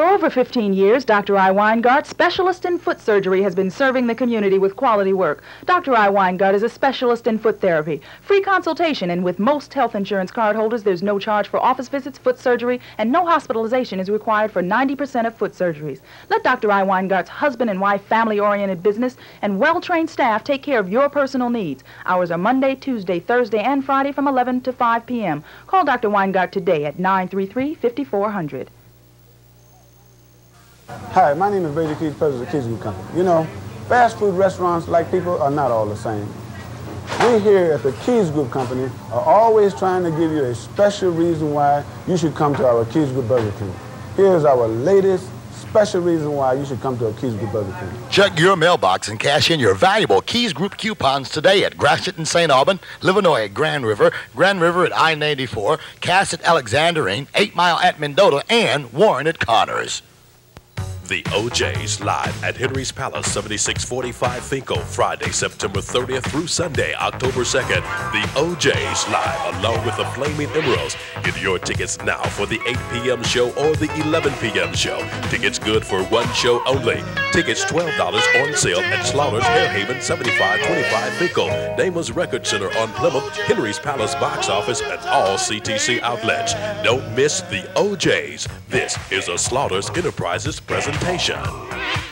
For over 15 years, Dr. I. Weingart, specialist in foot surgery, has been serving the community with quality work. Dr. I. Weingart is a specialist in foot therapy. Free consultation, and with most health insurance card holders, there's no charge for office visits, foot surgery, and no hospitalization is required for 90% of foot surgeries. Let Dr. I. Weingart's husband and wife family-oriented business and well-trained staff take care of your personal needs. Hours are Monday, Tuesday, Thursday, and Friday from 11 to 5 p.m. Call Dr. Weingart today at 933-5400. Hi, my name is Brady Keys, president of Keys Group Company. You know, fast food restaurants, like people, are not all the same. We here at the Keys Group Company are always trying to give you a special reason why you should come to our Keys Group Burger King. Here's our latest special reason why you should come to a Keys Group Burger King. Check your mailbox and cash in your valuable Keys Group coupons today at Gratiot and St. Aubin, Livernois at Grand River, Grand River at I-94, Cass at Alexandrine, 8 Mile at Mendota, and Warren at Connors. The O'Jays live at Henry's Palace, 7645 Fenkell, Friday, September 30th through Sunday, October 2nd. The O'Jays live along with the Flaming Emeralds. Get your tickets now for the 8 p.m. show or the 11 p.m. show. Tickets good for one show only. Tickets $12 on sale at Slaughter's Haven, 7525 Fenkell. Damon's Record Center on Plymouth, Henry's Palace box office, and all CTC outlets. Don't miss the O'Jays. This is a Slaughter's Enterprises presentation presentation.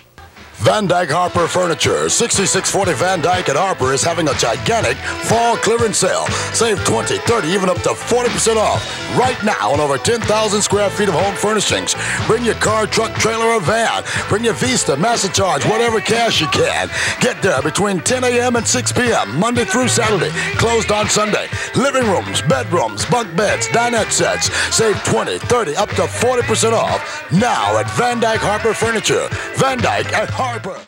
Van Dyke Harper Furniture, 6640 Van Dyke at Harper is having a gigantic fall clearance sale. Save 20, 30, even up to 40% off right now on over 10,000 square feet of home furnishings. Bring your car, truck, trailer, or van. Bring your Vista, MasterCharge, whatever cash you can. Get there between 10 a.m. and 6 p.m., Monday through Saturday. Closed on Sunday. Living rooms, bedrooms, bunk beds, dinette sets. Save 20, 30, up to 40% off now at Van Dyke Harper Furniture. Van Dyke at Harper. Harper.